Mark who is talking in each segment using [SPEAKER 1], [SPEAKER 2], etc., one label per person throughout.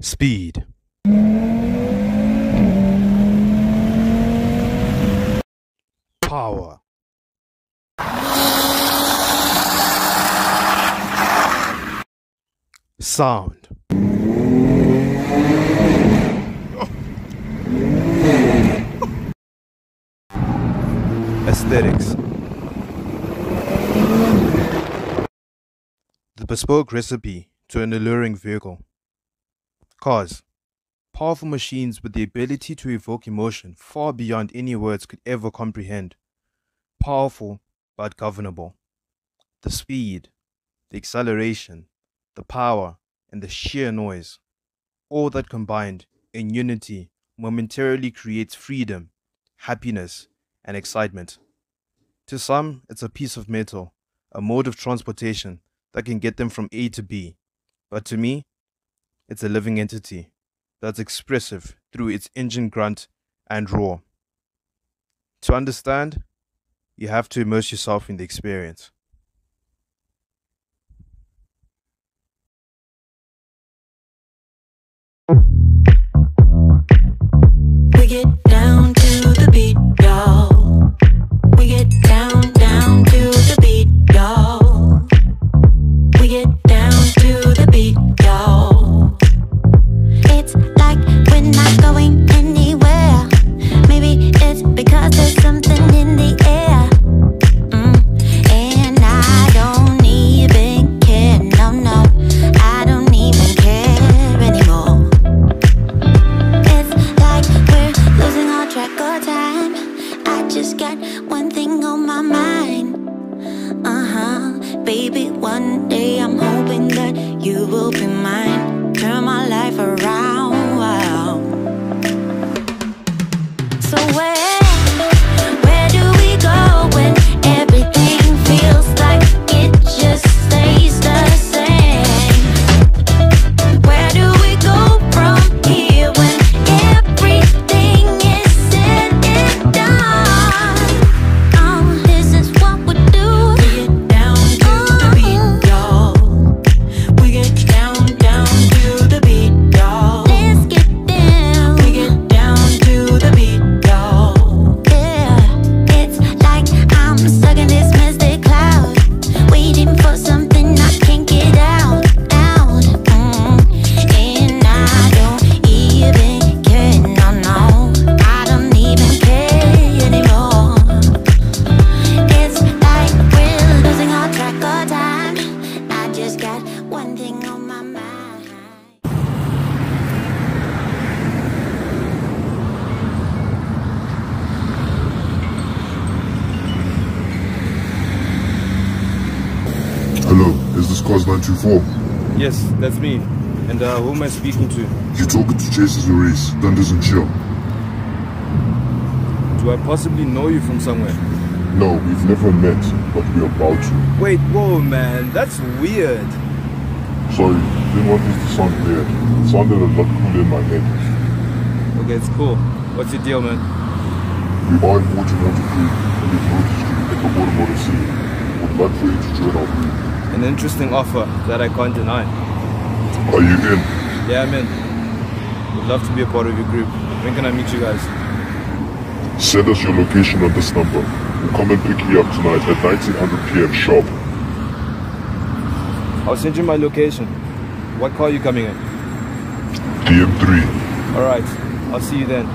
[SPEAKER 1] Speed. Power. Sound. Aesthetics. The bespoke recipe to an alluring vehicle. Cars. Powerful machines with the ability to evoke emotion far beyond any words could ever comprehend. Powerful but governable. The speed, the acceleration, the power, and the sheer noise. All that combined in unity momentarily creates freedom, happiness, and excitement. To some, it's a piece of metal, a mode of transportation that can get them from A to B. But to me, it's a living entity that's expressive through its engine grunt and roar. To understand, you have to immerse yourself in the experience. Speaking to?
[SPEAKER 2] You're talking to Chase is a Race, Thunders and Chill.
[SPEAKER 1] Do I possibly know you from somewhere?
[SPEAKER 2] No, we've never met, but we're about to.
[SPEAKER 1] Wait, whoa, man, that's weird.
[SPEAKER 2] Sorry, didn't want this to sound weird. It sounded a lot cooler in my head.
[SPEAKER 1] Okay, it's cool. What's your deal, man?
[SPEAKER 2] We are in automotive crew, and we've noticed you in the automotive scene. Would love for you to join our crew.
[SPEAKER 1] An interesting offer that I can't deny.
[SPEAKER 2] Are you in?
[SPEAKER 1] Yeah, I'm. Would love to be a part of your group. When can I meet you guys?
[SPEAKER 2] Send us your location on this number. We'll come and pick you up tonight at 1900 p.m. sharp.
[SPEAKER 1] I'll send you my location. What car are you coming in?
[SPEAKER 2] the M3.
[SPEAKER 1] Alright, I'll see you then.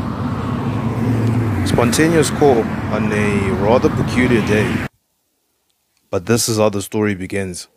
[SPEAKER 1] Spontaneous call on a rather peculiar day. But this is how the story begins.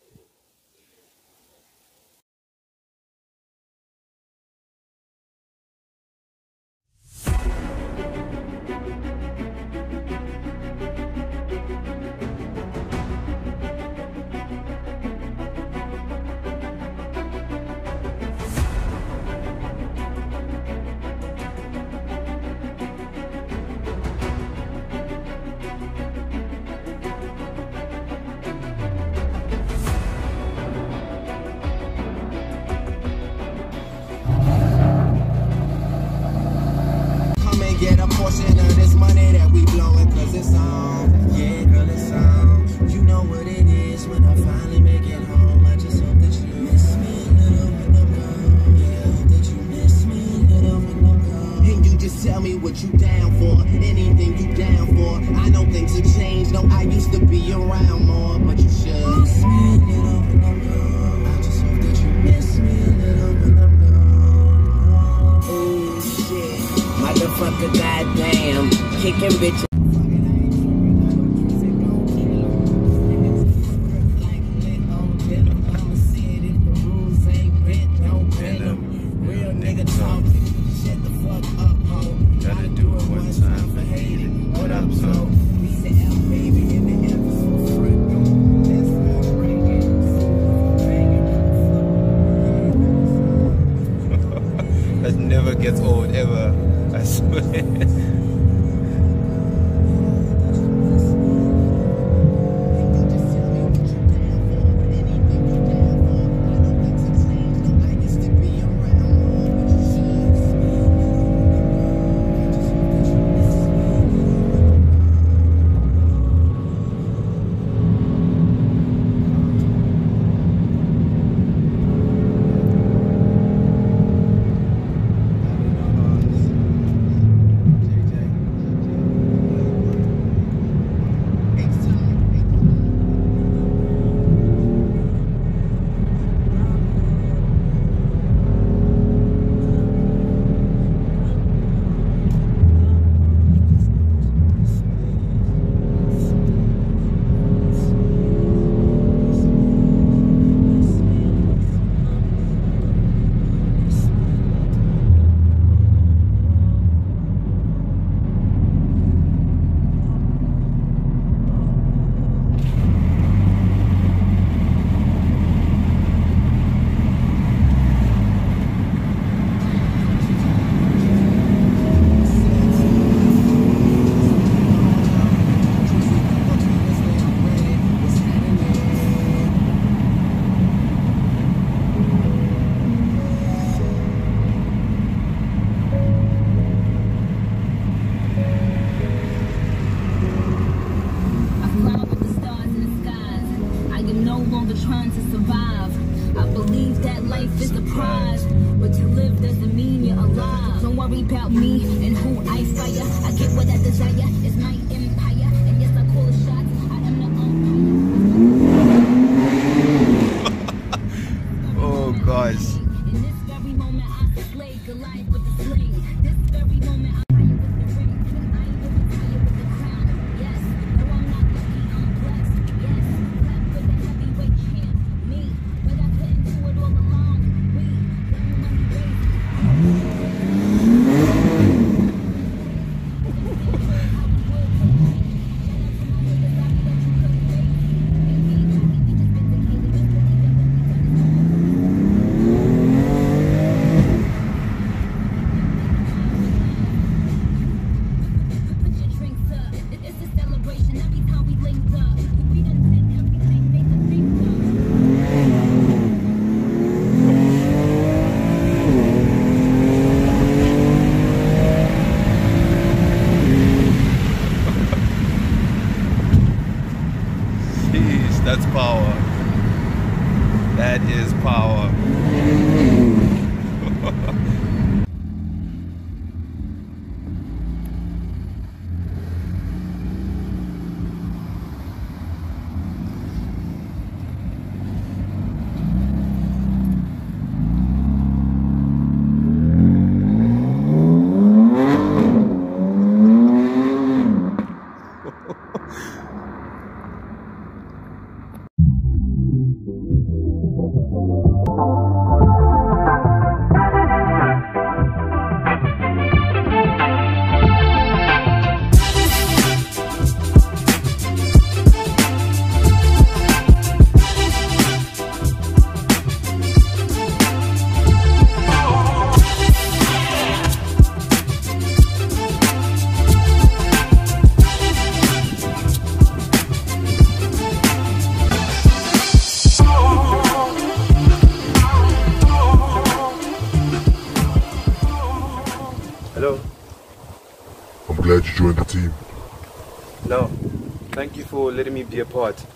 [SPEAKER 3] for letting me be a part.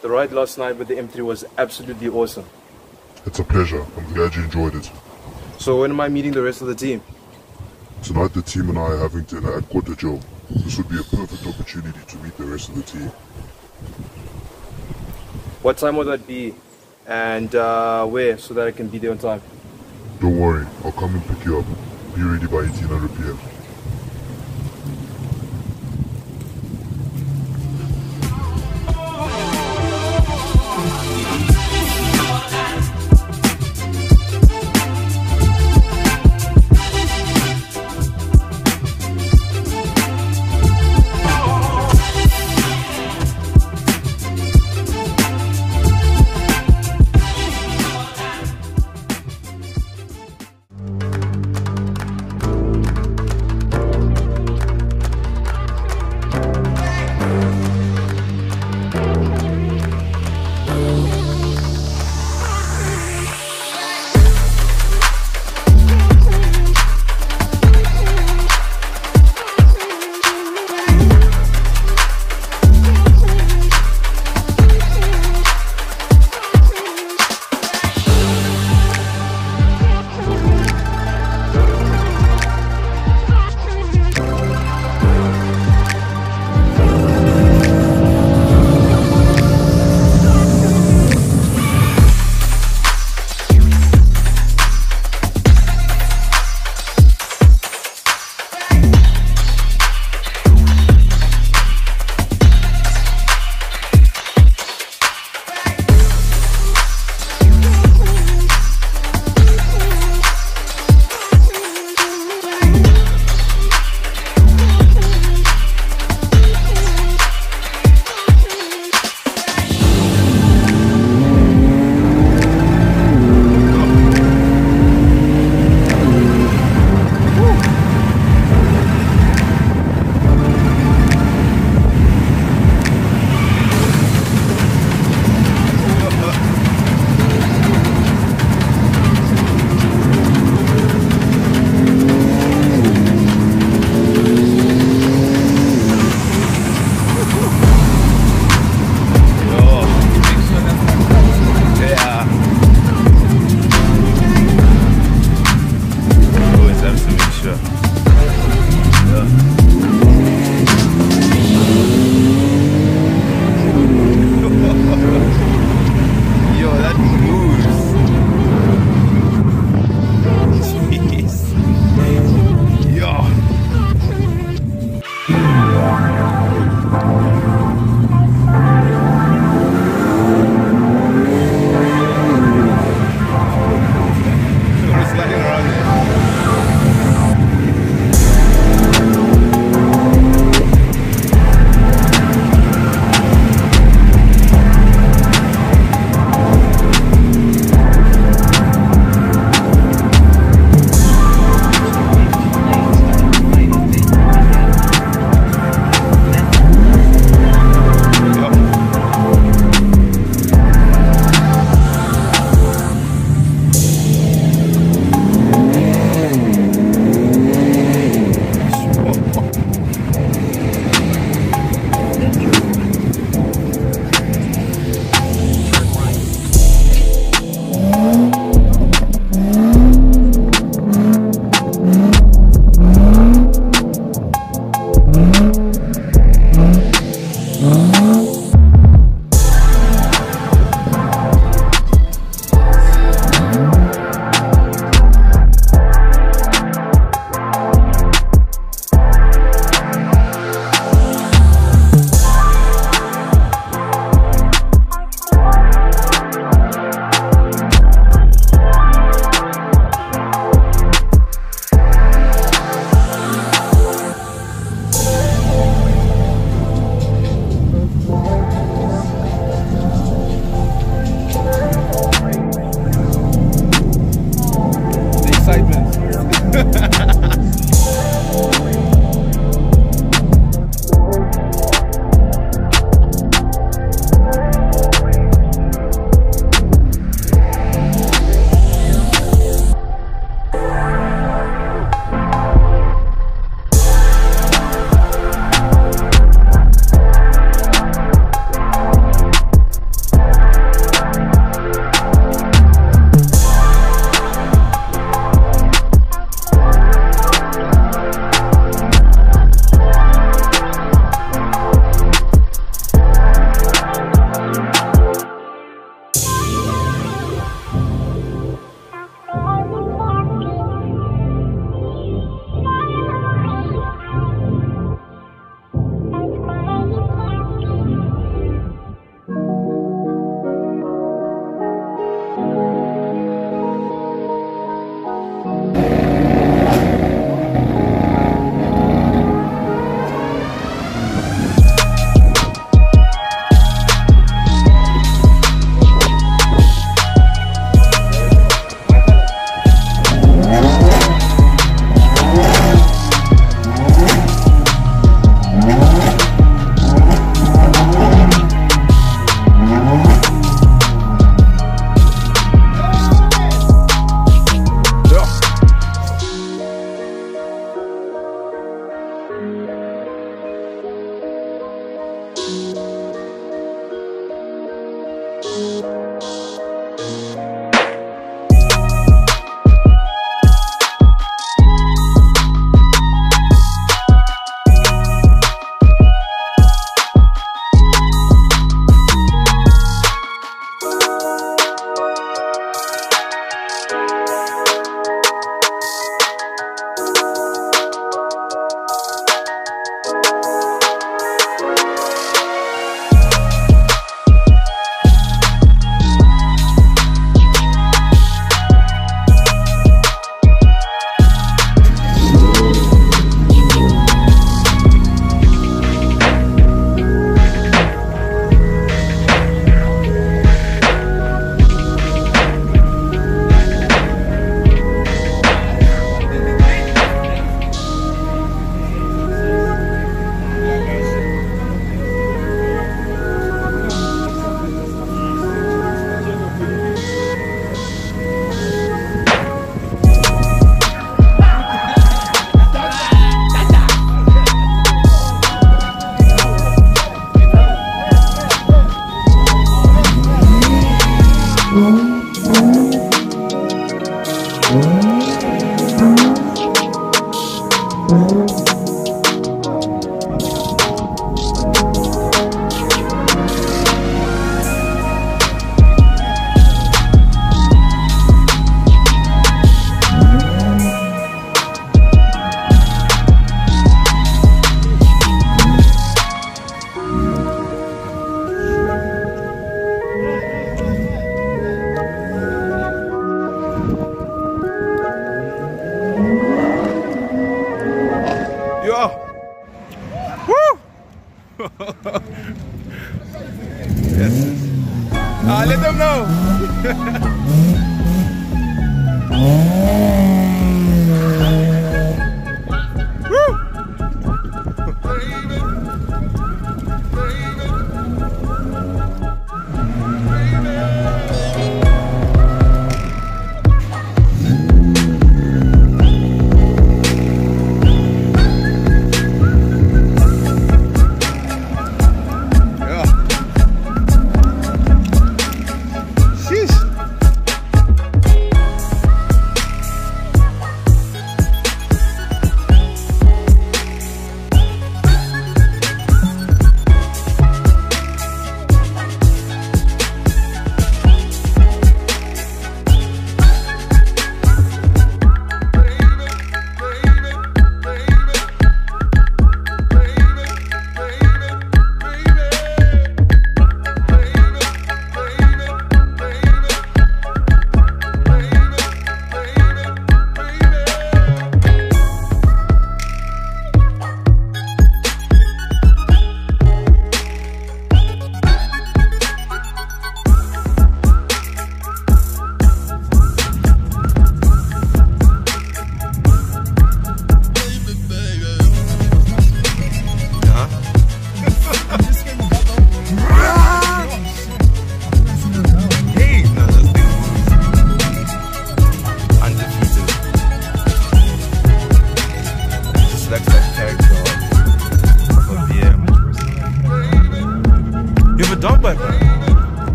[SPEAKER 3] The ride last night with the M3 was absolutely awesome.
[SPEAKER 2] It's a pleasure. I'm glad you enjoyed it.
[SPEAKER 3] So when am I meeting the rest of the team?
[SPEAKER 2] Tonight the team and I are having dinner at Quarterjo. This would be a perfect opportunity to meet the rest of the team. What time will that be? And uh, where, so that I can be there on time?
[SPEAKER 3] Don't worry, I'll come and pick you up. Be ready by 1800 p.m.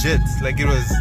[SPEAKER 3] Jet, like it was.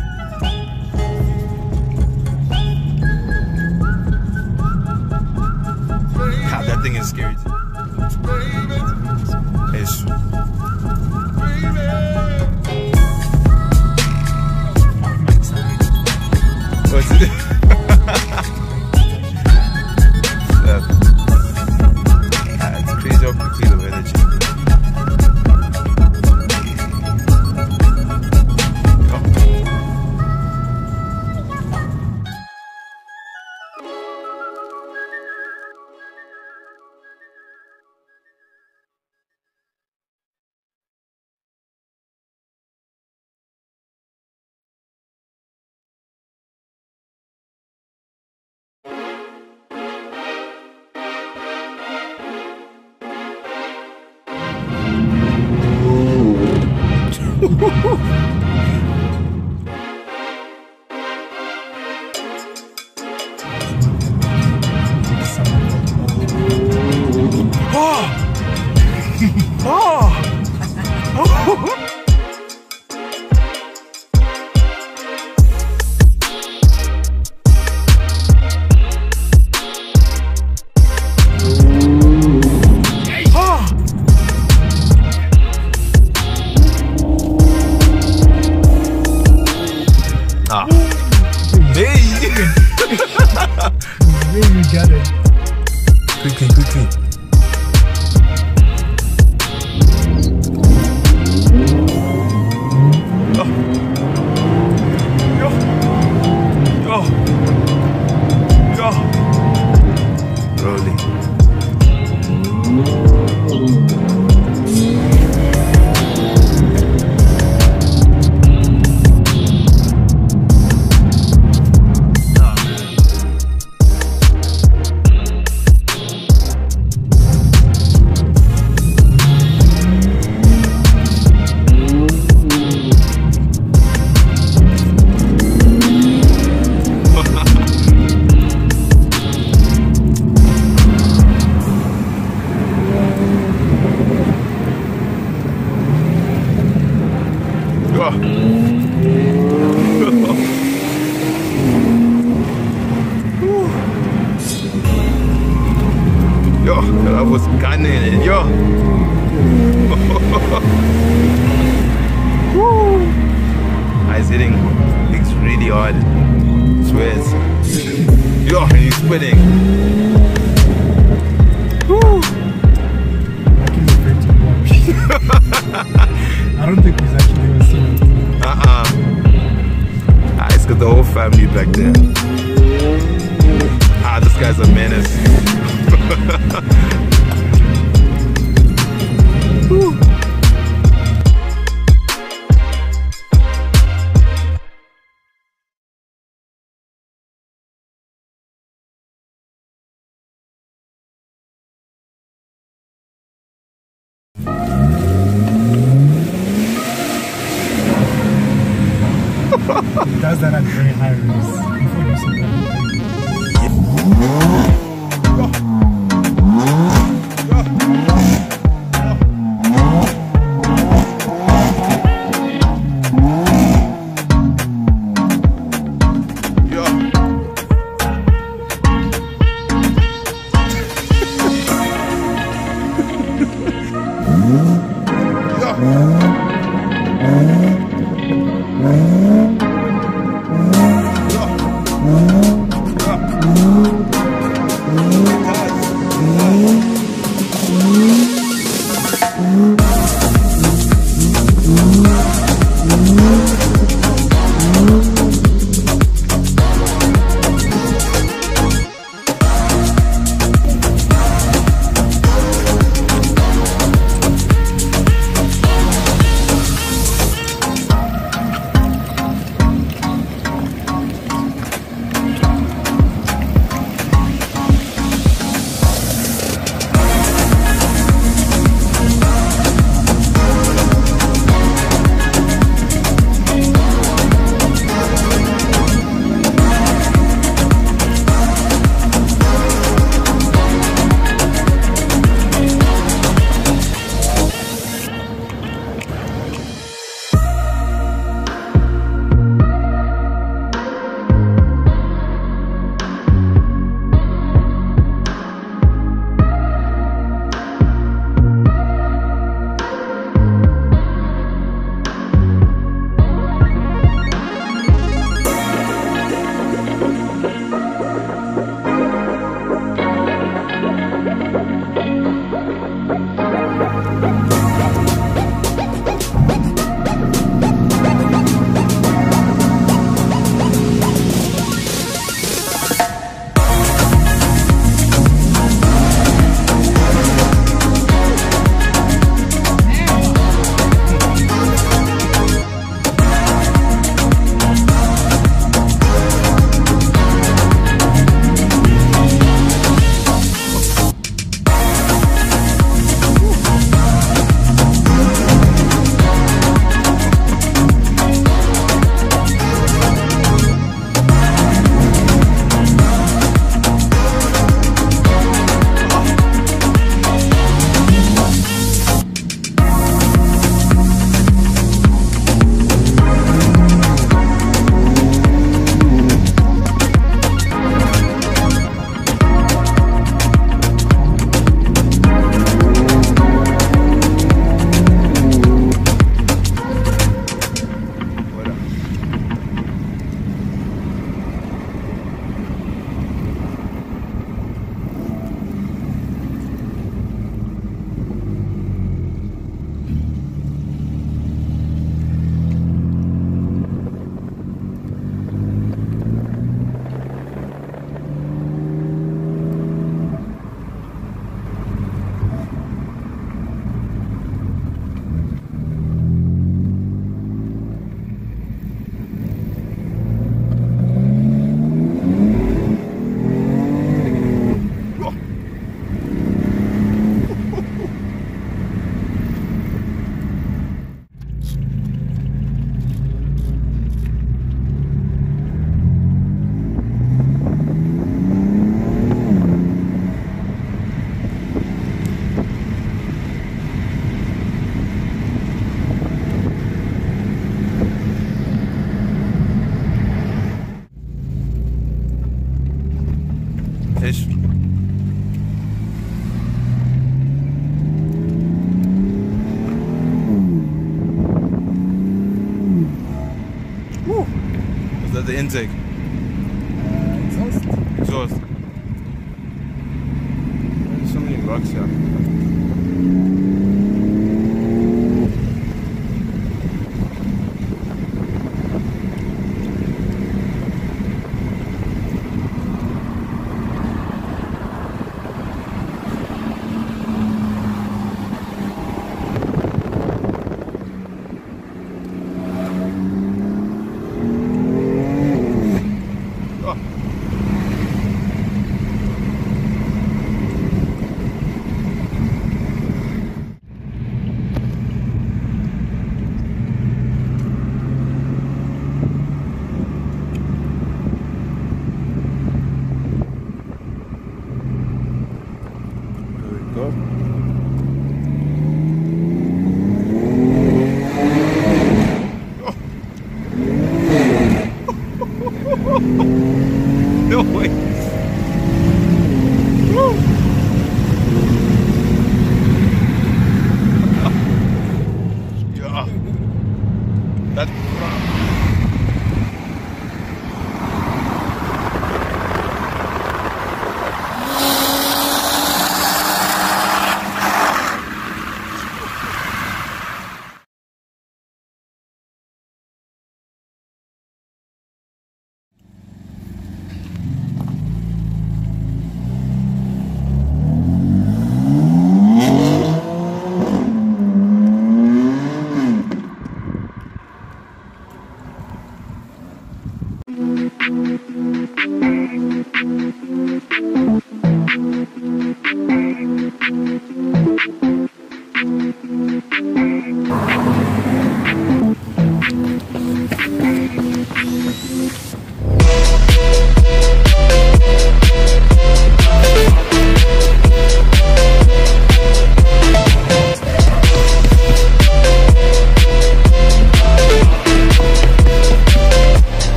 [SPEAKER 3] Singing it. Yo. Woo. He's hitting things really hard. Swears. Yo, and he's spitting. Woo.
[SPEAKER 4] I don't think he's actually even seen it.
[SPEAKER 3] Uh-uh. Ah, it's got the whole family back there. Ah, this guy's a menace. Woo.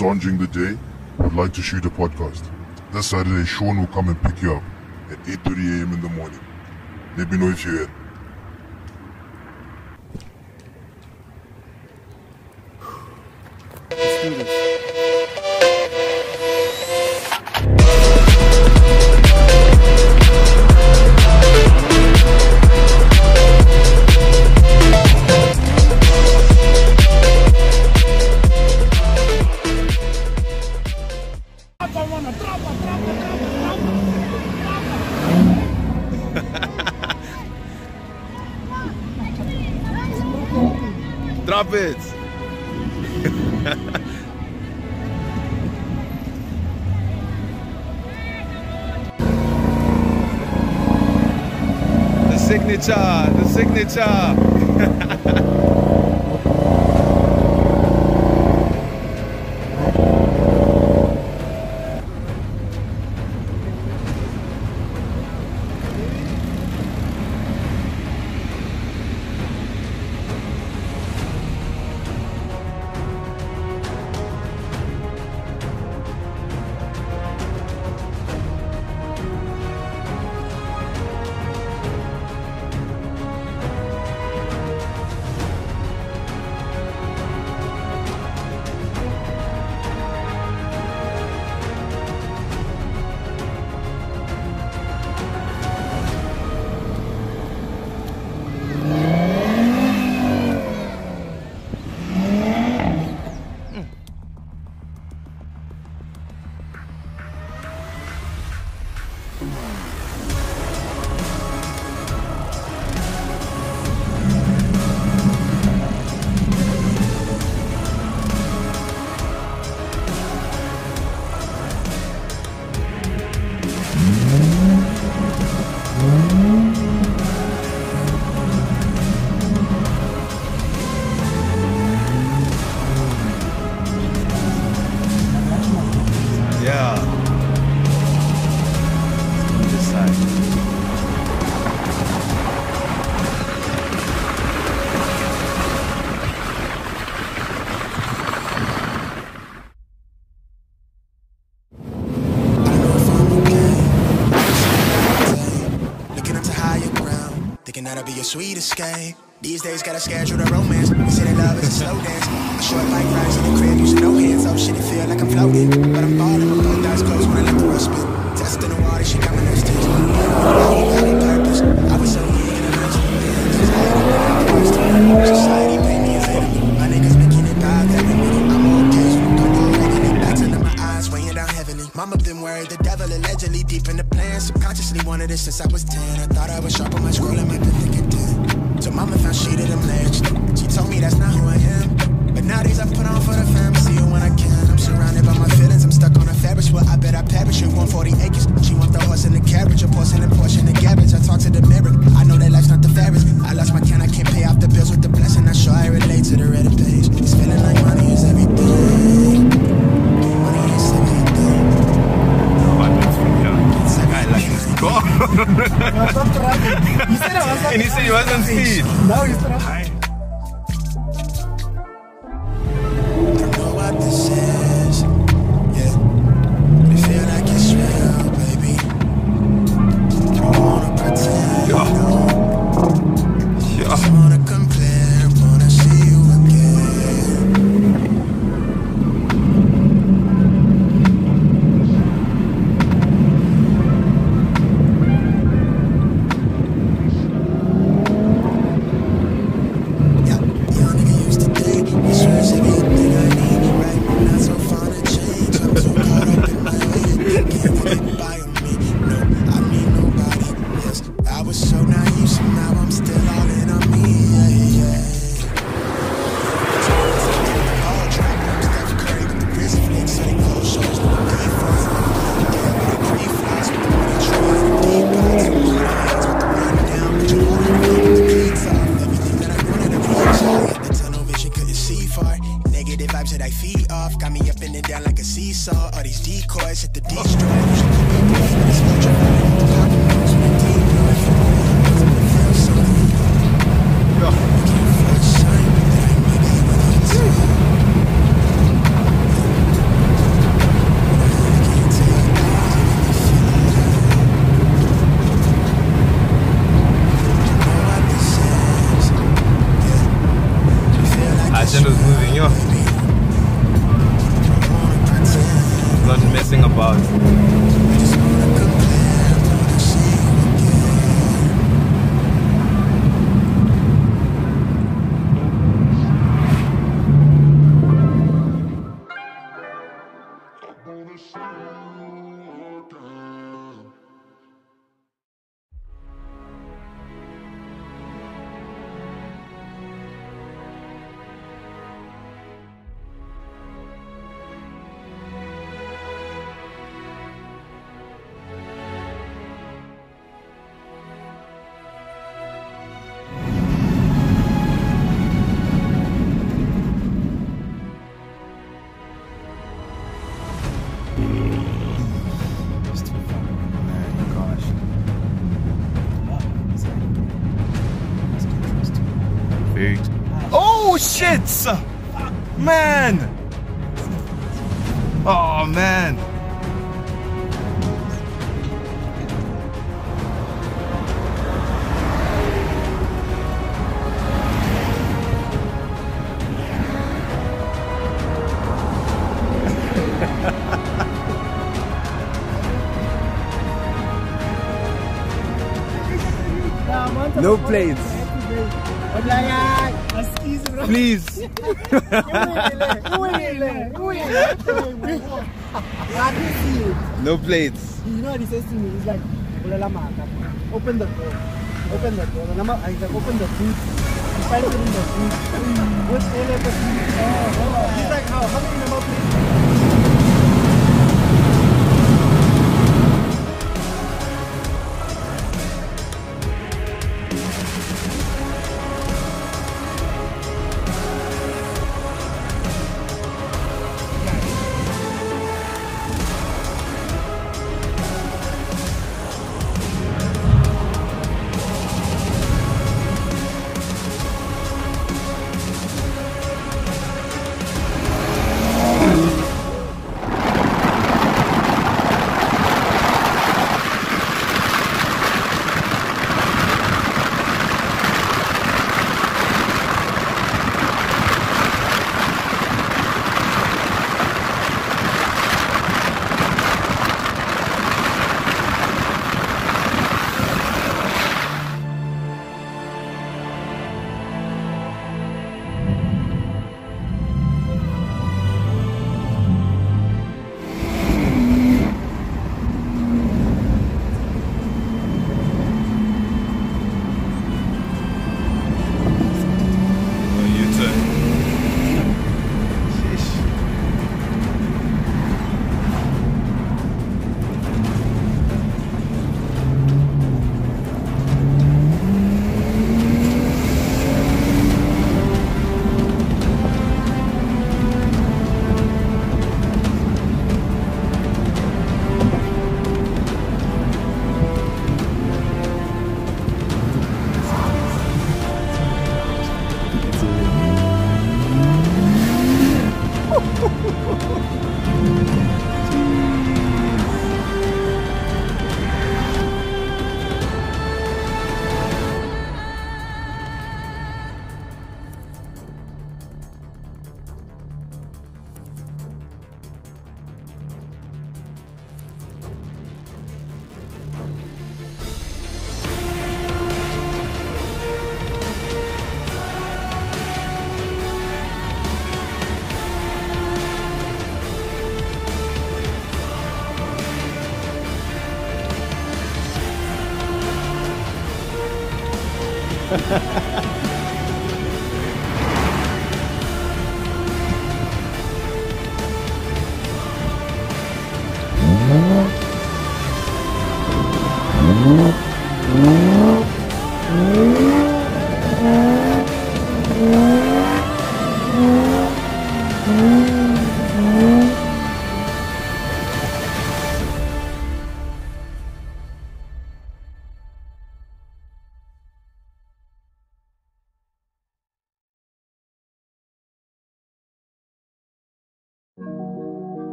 [SPEAKER 2] Later on during the day, we'd like to shoot a podcast. This Saturday, Sean will come and pick you up at 8.30 a.m. in the morning. Let me know if you're in.
[SPEAKER 3] Come
[SPEAKER 5] on. That'll be your sweet escape. These days, gotta schedule the romance. We say that love is a slow dance. A short bike rides in the crib, using no hands. Oh shit, it feel like I'm floating. But I'm balling with both eyes closed when I let the rust spit. Testing the water, she got. Out of purpose. I was so weak and I'm Society pay me as enemy. My niggas making it bad every minute. I'm okay. Don't go my eyes, weighing down heavily. Mama been worried, the allegedly deep in the plan. Subconsciously wanted it since I was 10. I thought I was sharp on my scroll and my pen thinking 10. So mama found at them legs. She told me that's not who I am. But nowadays I put on for the fam, see you when I can. I'm surrounded by my feelings, I'm stuck on a Ferris wheel. I bet I perish in 140 acres. She want the horse and the carriage, a and portion of garbage. I talk to the mirror, I know that life's not the fairest. I lost my can, I can't pay off the bills with the blessing. I sure I relate to the Reddit page. It's feeling like money is everything.
[SPEAKER 3] Car.
[SPEAKER 4] You said I was
[SPEAKER 3] and he said he was on speed.
[SPEAKER 4] Now he's.
[SPEAKER 5] No
[SPEAKER 3] plates.
[SPEAKER 4] You know what he says to me? He's like. Open the door. Open the door. Nama, I said, open the boot. He finds it in the boot. What's all boot? He's like, how? Many number plates?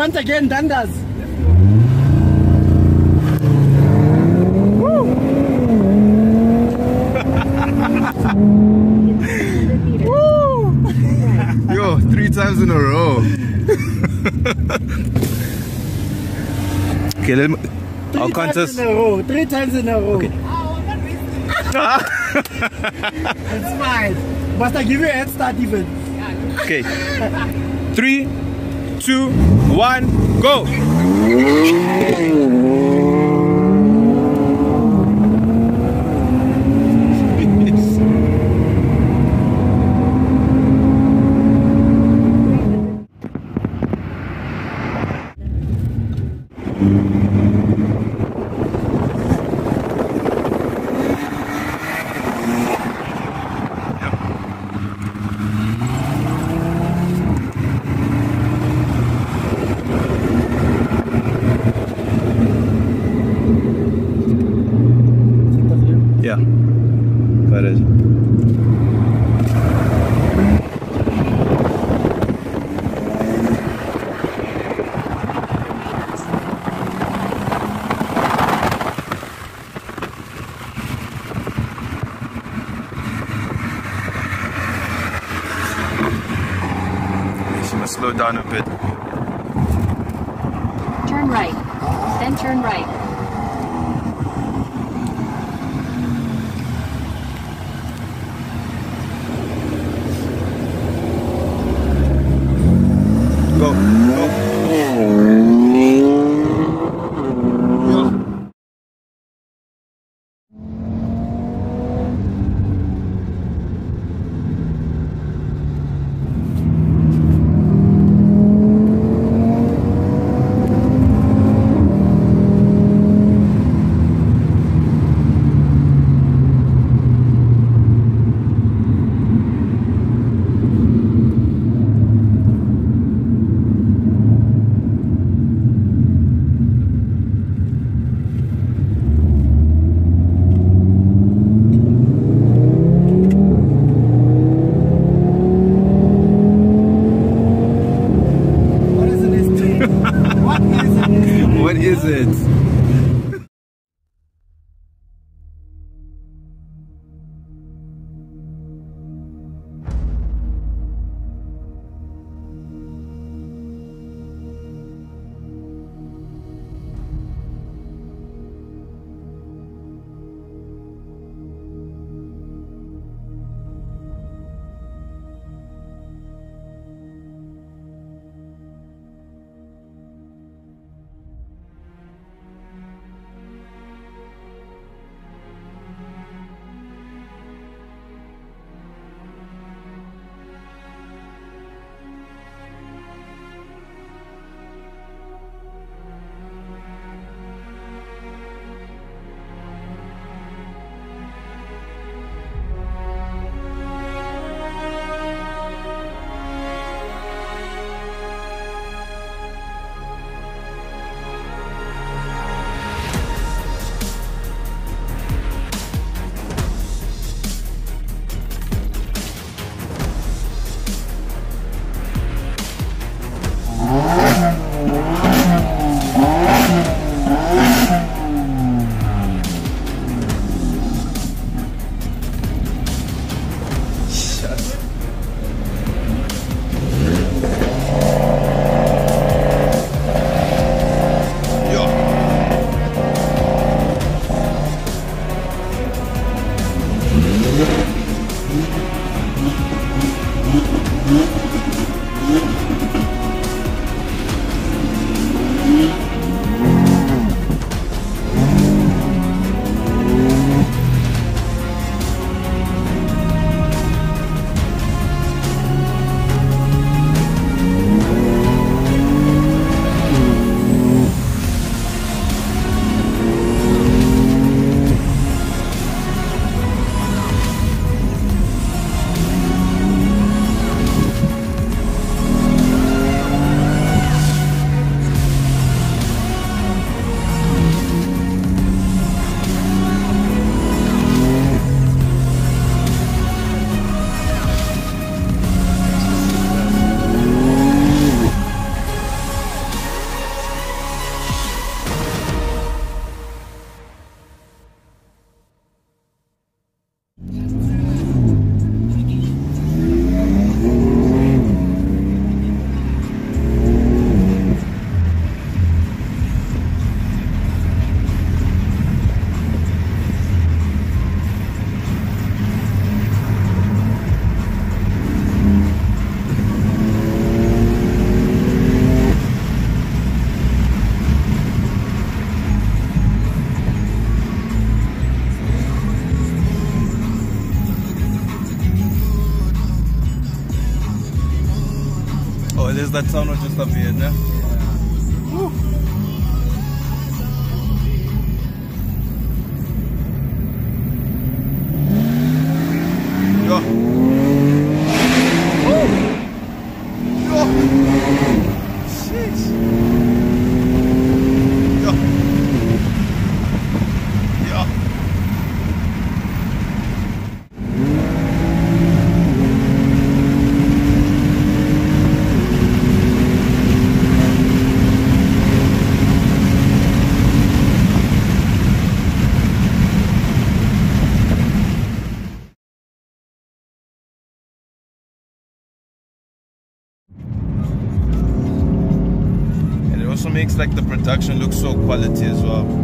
[SPEAKER 4] Alright, you want again, Dandas?
[SPEAKER 3] Yo, three times in a row. okay, let me. I'll
[SPEAKER 4] Three
[SPEAKER 3] count
[SPEAKER 4] times
[SPEAKER 3] us.
[SPEAKER 4] in a row. Three times in a row. Okay. it's fine. Must I give you a head start even?
[SPEAKER 3] Okay. Three, two, one, go. Yeah. That is. She slow a bit. Because that production looks so quality as well.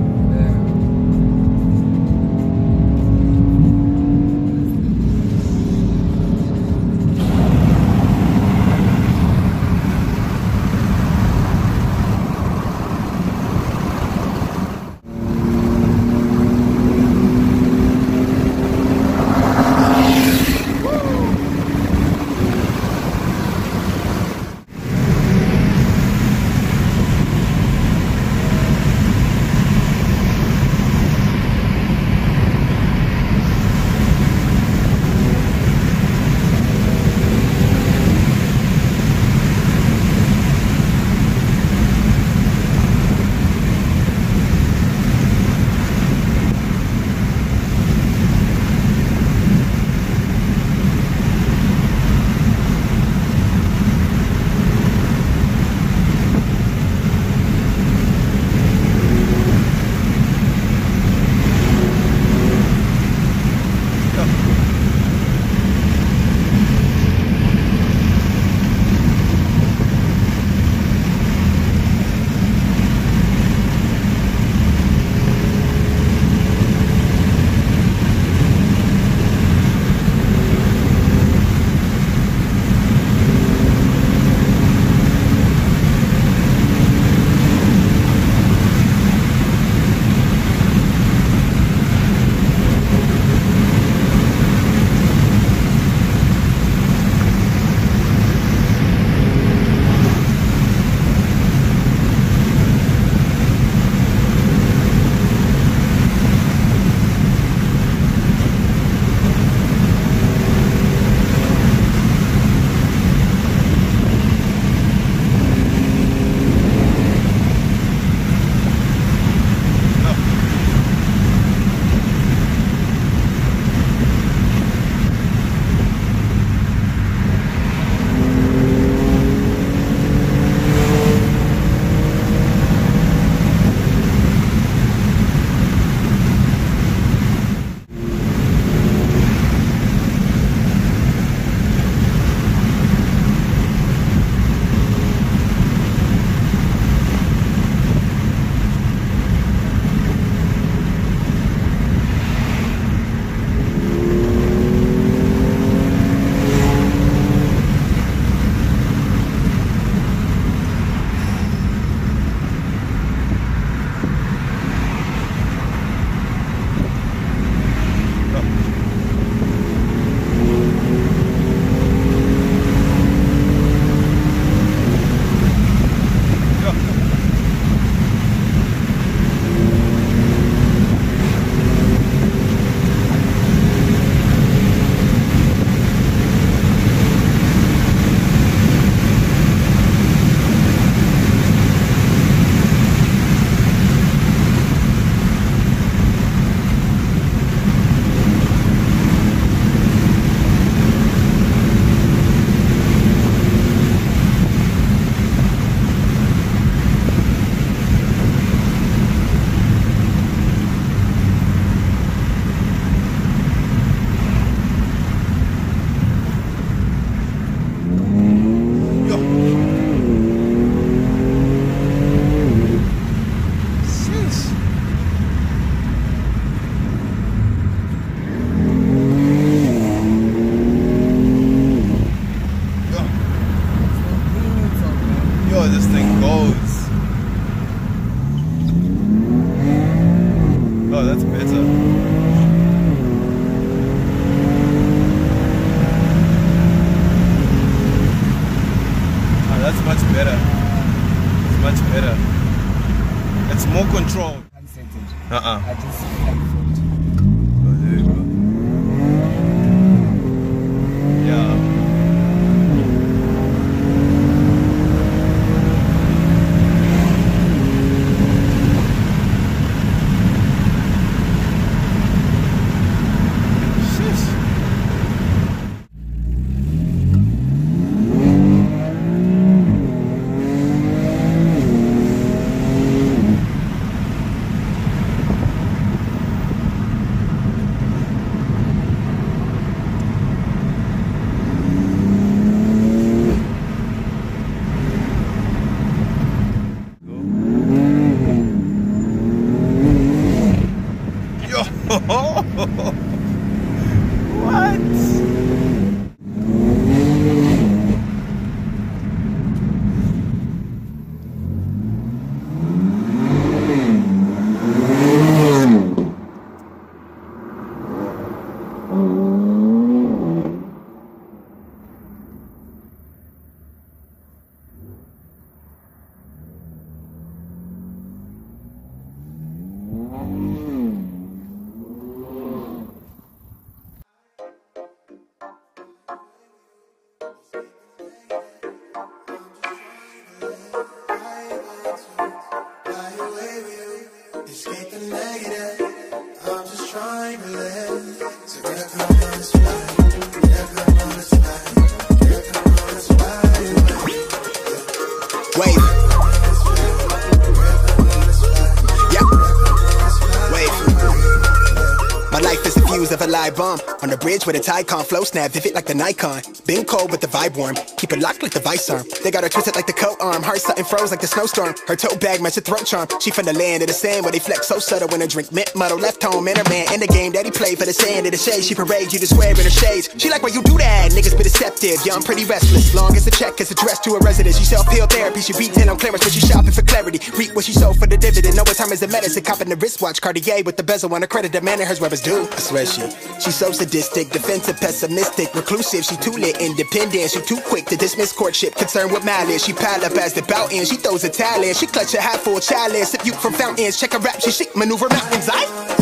[SPEAKER 5] Bomb. On the bridge where the tide can't flow, snap vivid like the Nikon. Been cold but the vibe warm. Keep it locked like the vice arm. They got her twisted like the coat arm. Heart something froze like the snowstorm. Her tote bag match her throat charm. She from the land of the sand where they flex so subtle when her drink mint muddle. Left home and her man in the game that he played for the sand of the shade. She parades you the square in her shades. She like why you do that. Niggas be deceptive. Yeah, I'm pretty restless. Long as the check is addressed to a residence. She self-heal therapy. She retail on clearance, but she shopping for clarity. Reap what she sold for the dividend. Know what time is the medicine. Copping the wristwatch. Cartier with the bezel on the credit. The man hers where it's due. I swear she. She's so sadistic, defensive, pessimistic, reclusive. She too lit, independent. She too quick to dismiss courtship. Concerned with malice. She pile up as the bout ends. She throws a talent. She clutch a half full chalice. Sip you from fountains. Check her rap. She chic. Maneuver mountains. I.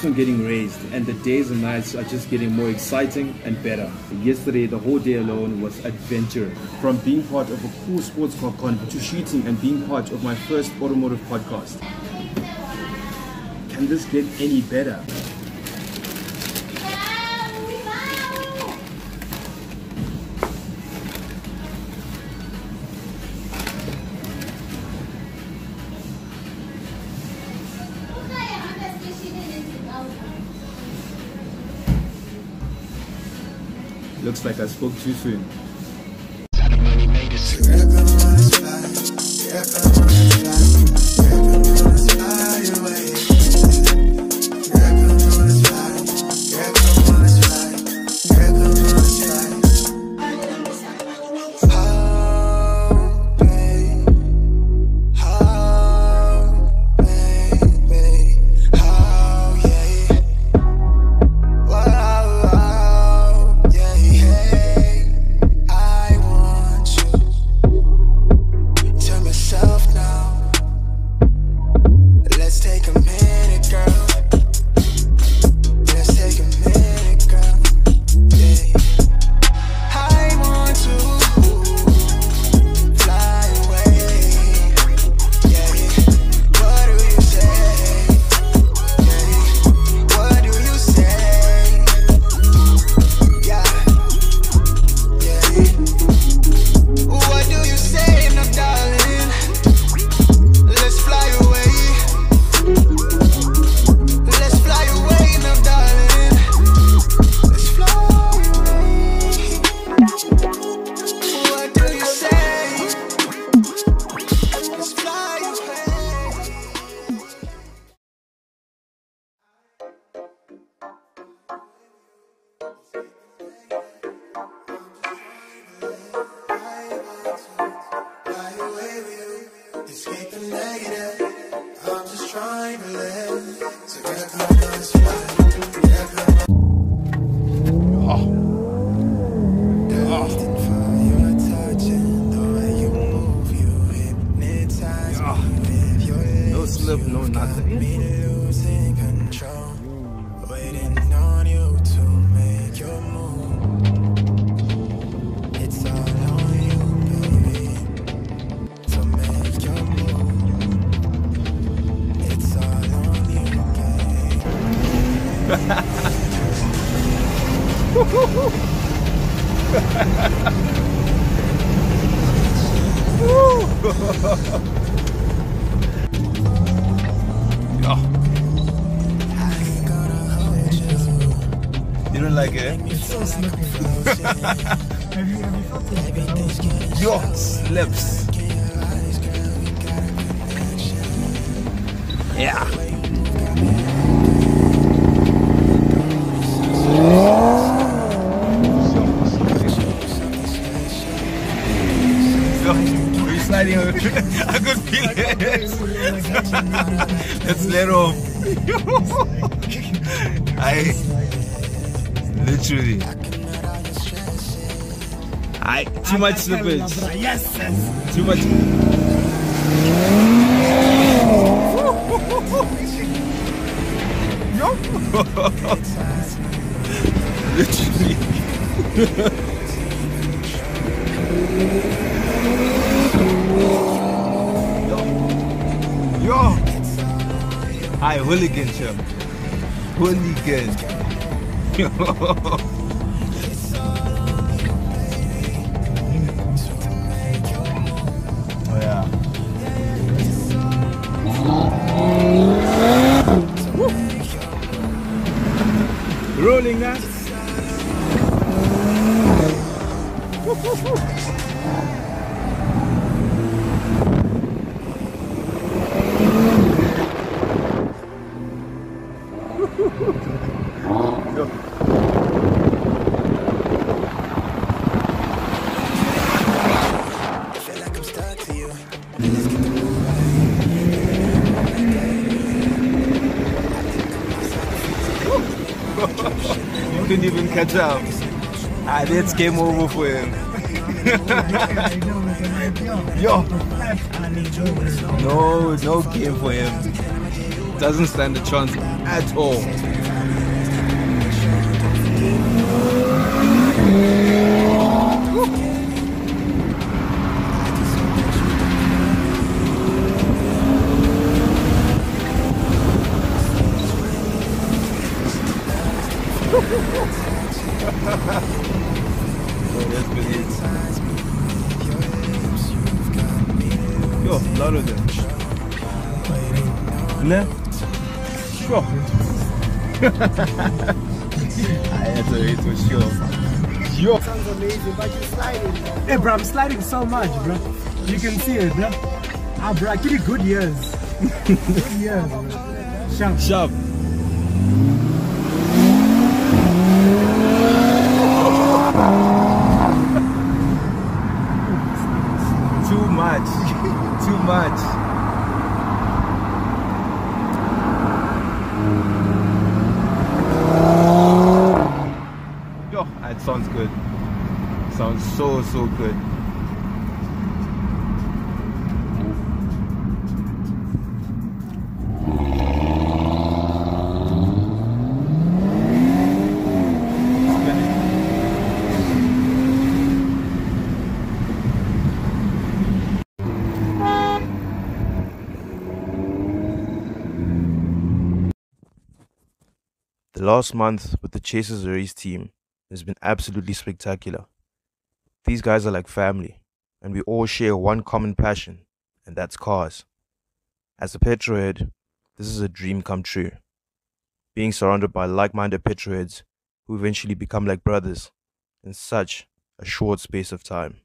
[SPEAKER 3] keeps on getting raised, and the days and nights are just getting more exciting and better. Yesterday, the whole day alone was adventure. From being part of a cool sports car con to shooting and being part of my first automotive podcast. Can this get any better? Like I spoke too soon.
[SPEAKER 4] Have you have you felt it?
[SPEAKER 5] Yo, slips. Yeah. You sliding? I could feel it. Let's let off. I literally. I too much slippage.
[SPEAKER 4] Yes, yes.
[SPEAKER 5] Too much. Literally. Yo. Hi, hooligan chum. Hooligan. catch up. Ah, that's game over for him.
[SPEAKER 4] I yo. I
[SPEAKER 5] no, no game for him. Doesn't stand a chance at all.
[SPEAKER 4] Sliding so much, bro. You can see it, bro. Ah, bro, give good years. good years, bro. Sharp.
[SPEAKER 5] Sharp. Too much. Too much. That sounds good. Sounds so, so good. The last month with the Chase is a Race team has been absolutely spectacular. These guys are like family, and we all share one common passion, and that's cars. As a petrolhead, this is a dream come true. Being surrounded by like minded petrolheads who eventually become like brothers in such a short space of time.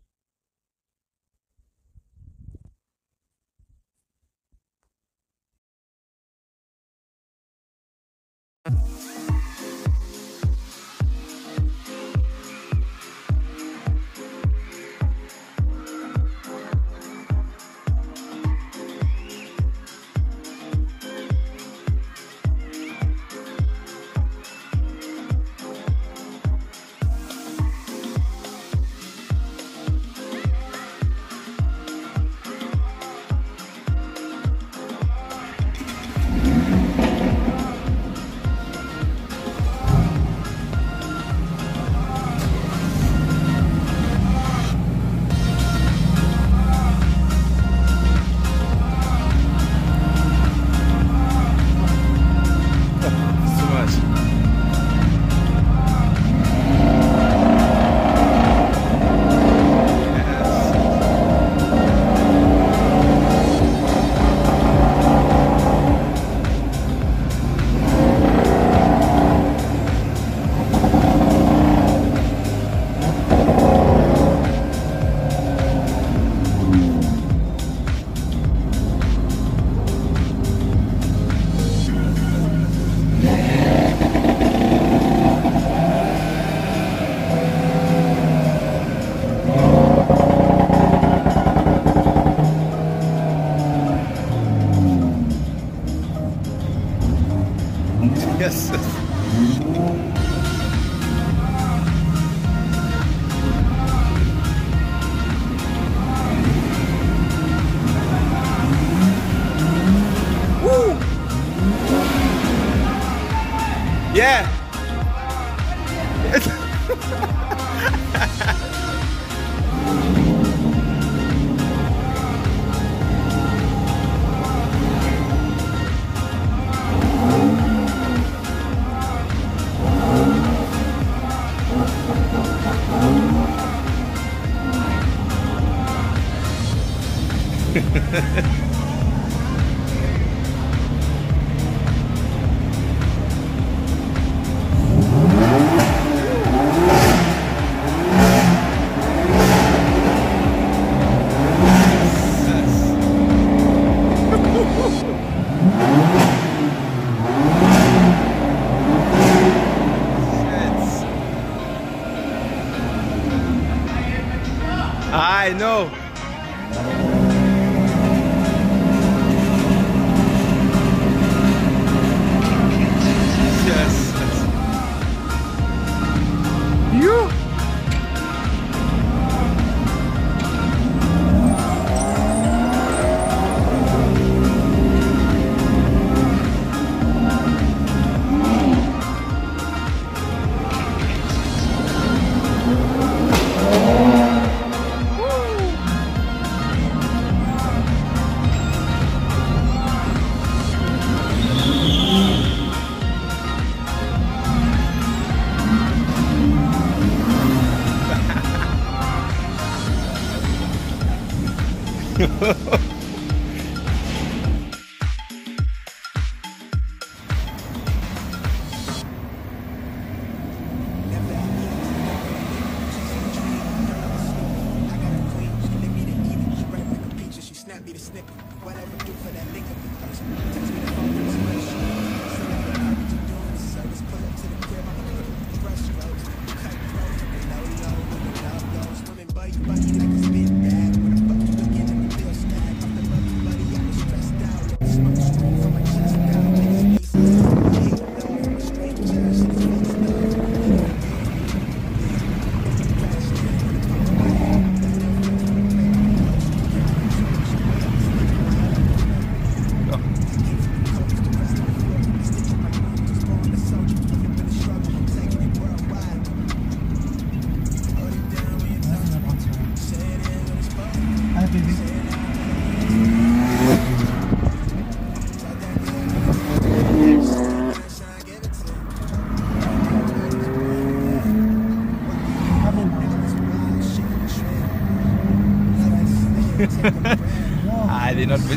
[SPEAKER 5] I know.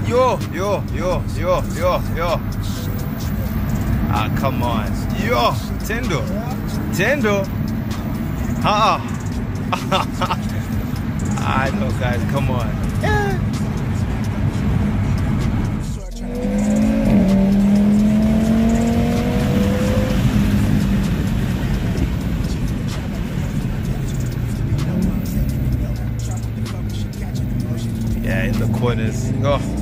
[SPEAKER 5] Yo, yo, yo, yo, yo, yo. Ah, come on. Yo, Tendo. Tendo. Ha. I know, guys. Come on. Yeah, in the corners. Oh.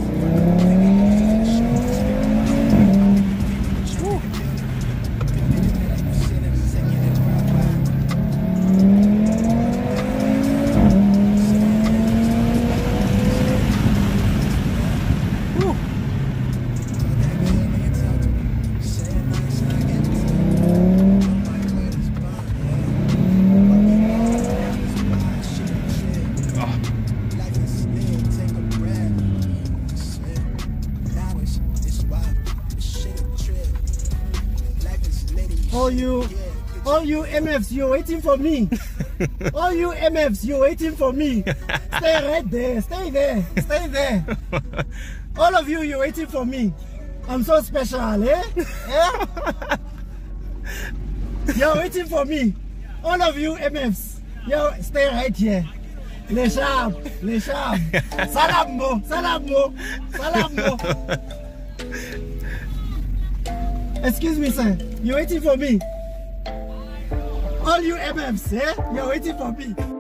[SPEAKER 4] You're waiting for me. all you MFs, you're waiting for me. Stay right there. Stay there. Stay there. All of you, you're waiting for me. I'm so special, eh? Yeah? You're waiting for me. All of you MFs, you stay right here. Le sharp, le sharp. Salam mo, salam mo, salam mo. Excuse me, sir. You're waiting for me. All you MFs, eh? You're waiting for me.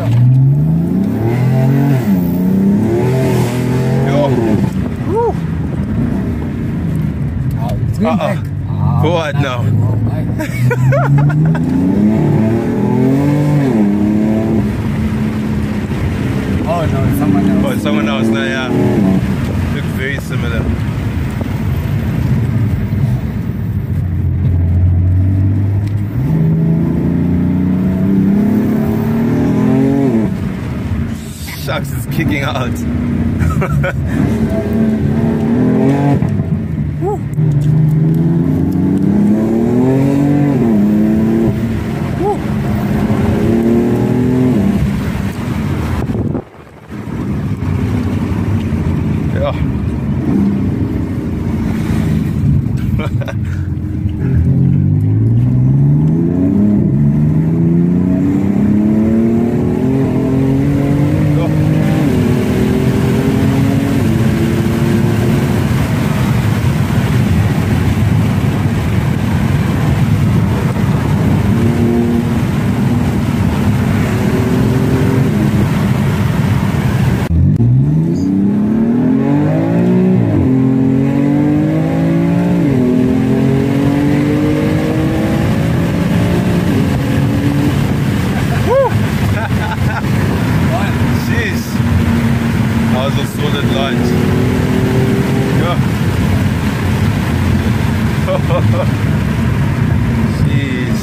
[SPEAKER 3] Lagi. Yo. Woo. Uh-uh. What now?
[SPEAKER 6] Oh no, it's someone else.
[SPEAKER 3] Oh, it's someone else now, yeah. Look very similar. Shucks, it's kicking out. Ja. Ja. Jeez. That was a solid lunch. Yeah. Jeez.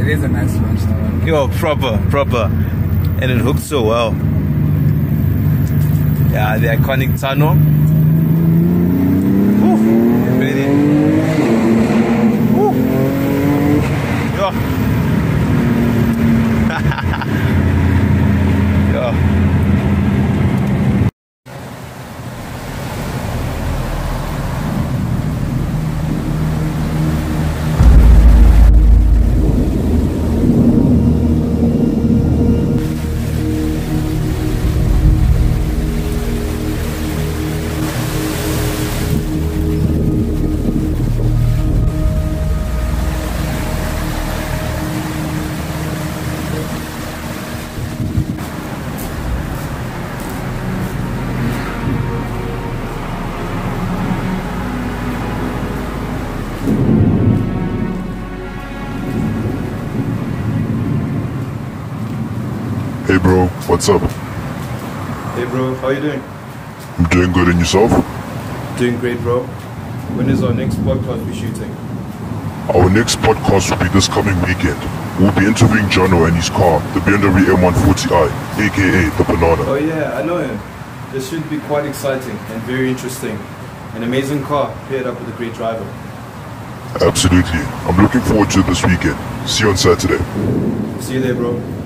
[SPEAKER 6] It is a nice lunch
[SPEAKER 3] Proper, proper. And it hooked so well. Yeah, the iconic tunnel.
[SPEAKER 2] What's up?
[SPEAKER 3] Hey bro, how you doing?
[SPEAKER 2] I'm doing good and yourself?
[SPEAKER 3] Doing great, bro. When is our next podcast we shooting?
[SPEAKER 2] Our next podcast will be this coming weekend. We'll be interviewing Jono and his car, the BMW M140i, aka the Banana.
[SPEAKER 3] Oh yeah, I know him. This should be quite exciting and very interesting. An amazing car paired up with a great driver.
[SPEAKER 2] Absolutely. I'm looking forward to this weekend. See you on Saturday.
[SPEAKER 3] See you there, bro.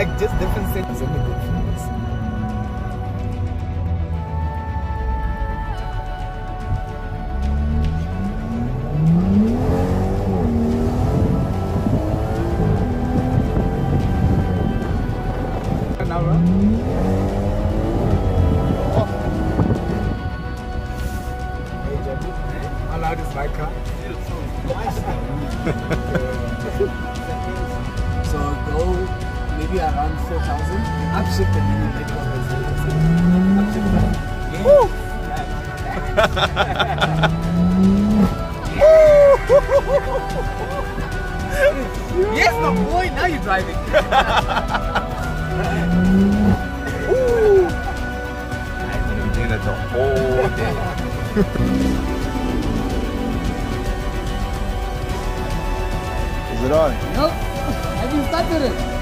[SPEAKER 7] Like just different settings in the yes, my boy. Now you're driving.
[SPEAKER 8] I'm gonna be doing that the whole day.
[SPEAKER 3] Is it on?
[SPEAKER 7] Nope. I haven't started it.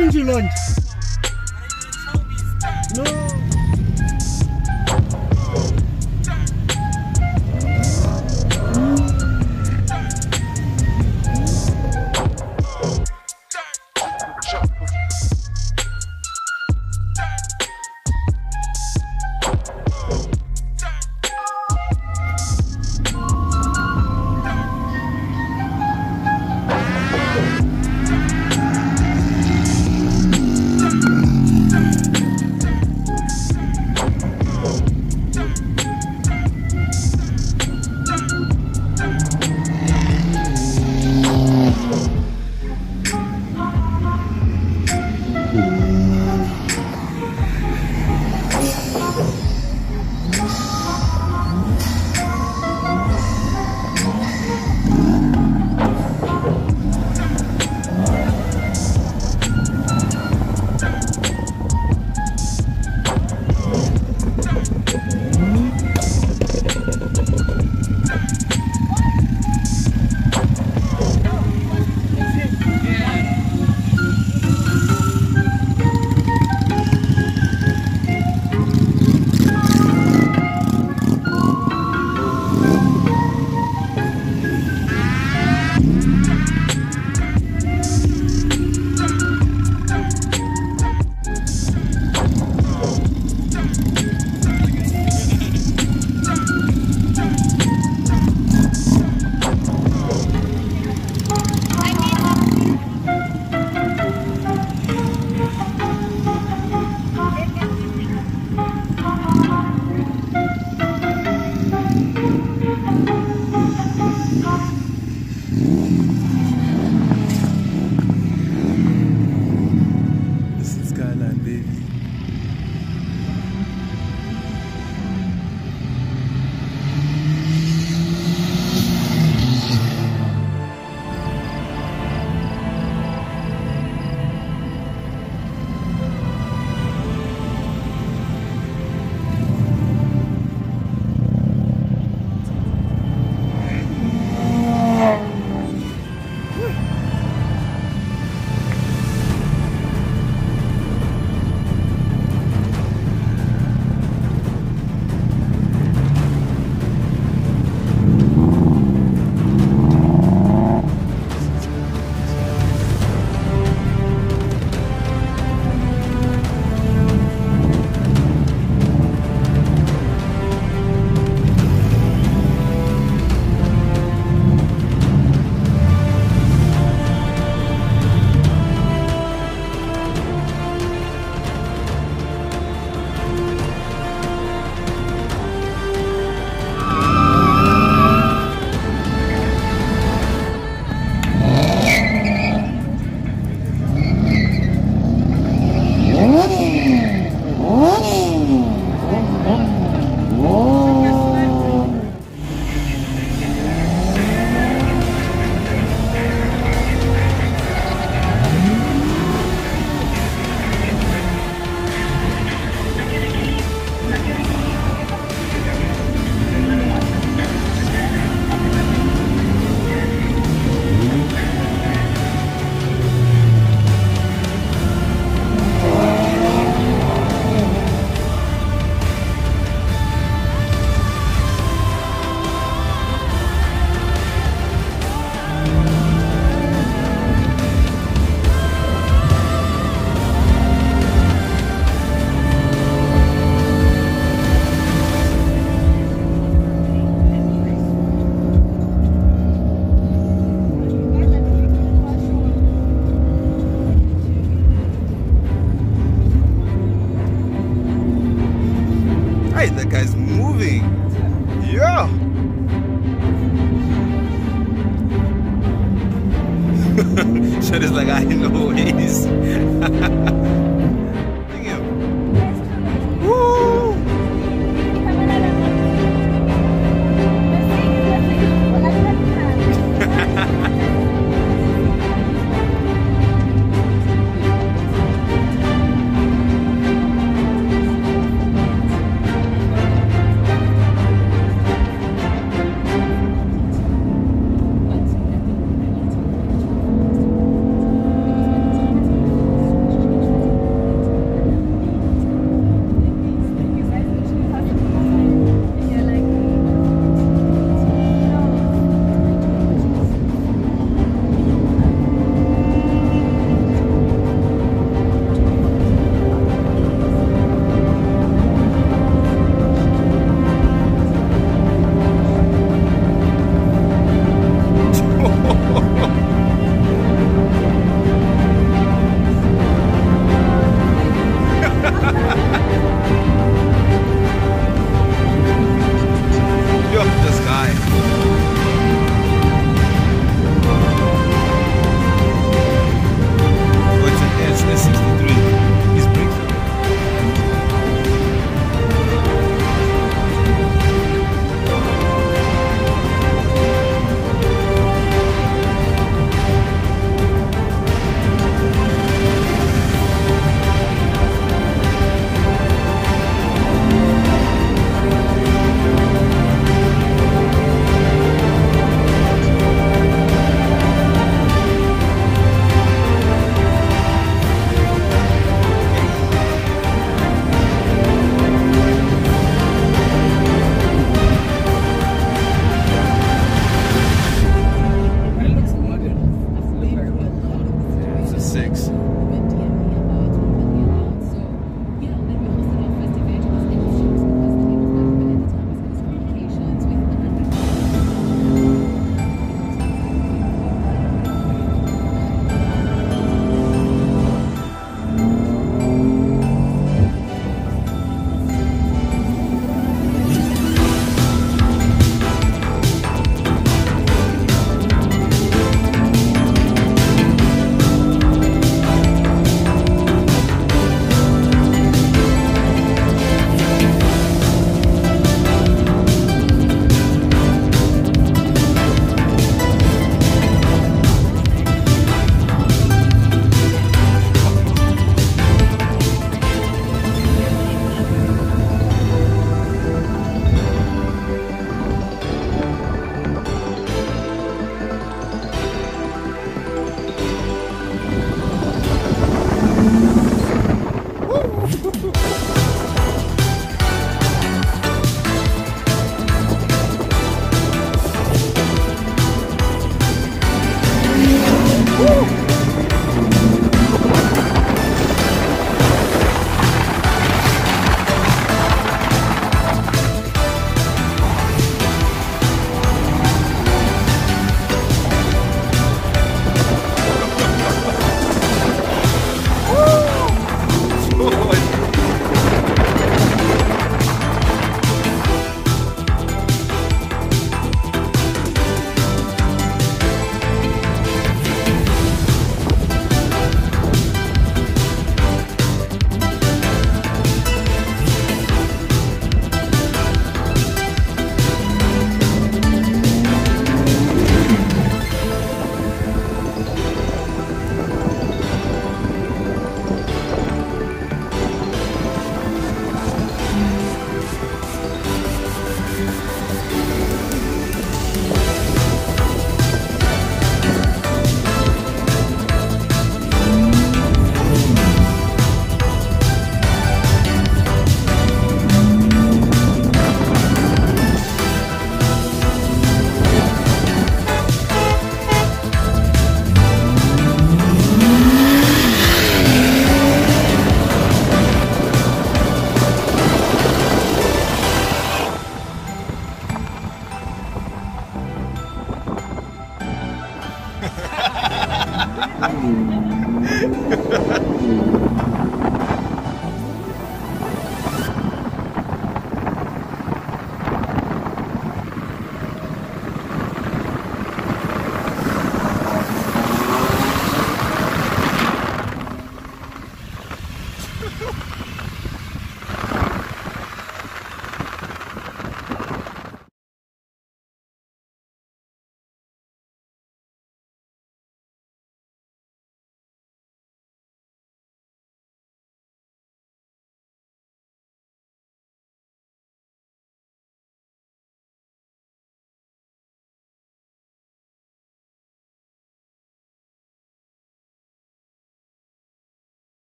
[SPEAKER 9] Didn't you launch?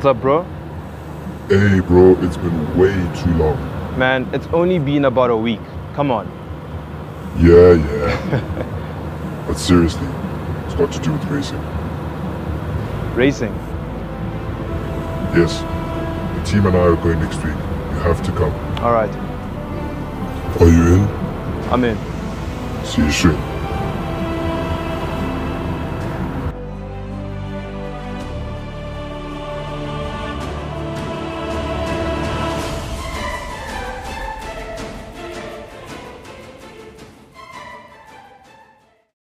[SPEAKER 3] What's up, bro?
[SPEAKER 2] Hey, bro. It's been way too long.
[SPEAKER 3] Man, it's only been about a week. Come on.
[SPEAKER 2] Yeah, yeah. but seriously, it's got to do with racing.
[SPEAKER 3] Racing.
[SPEAKER 2] Yes. The team and I are going next week. You have to come.
[SPEAKER 3] All right.
[SPEAKER 2] Are you in?
[SPEAKER 3] I'm in.
[SPEAKER 2] See you soon.